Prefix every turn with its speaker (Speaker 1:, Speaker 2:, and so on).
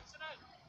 Speaker 1: accident.